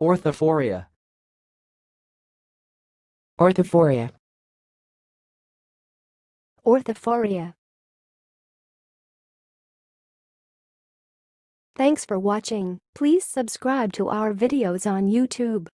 Orthophoria. Orthophoria. Orthophoria. Thanks for watching. Please subscribe to our videos on YouTube.